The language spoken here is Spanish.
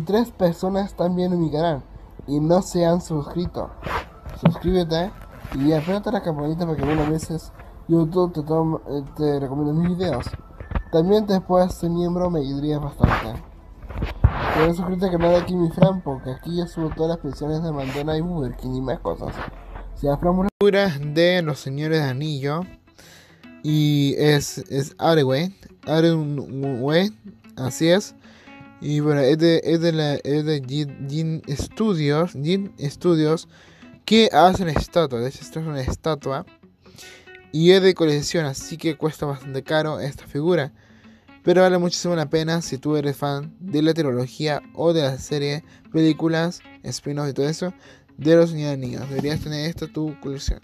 tres personas también canal y no se han suscrito. Suscríbete y apretate la campanita para que algunas veces YouTube te, tome, eh, te recomiende mis videos. También te puedes ser miembro, me ayudaría bastante. Puedes suscribirte al canal de Kimi Fran porque aquí yo subo todas las pensiones de Mandela y Burger King y más cosas. Si Fran de los señores de anillo y es, es Areway, así es. Y bueno, es de, es de, es de Studios, Jin Studios que hacen estatuas. De esto es una estatua y es de colección, así que cuesta bastante caro esta figura. Pero vale muchísimo la pena si tú eres fan de la trilogía o de la serie, películas, spin-offs y todo eso de los niños. Deberías tener esta tu colección.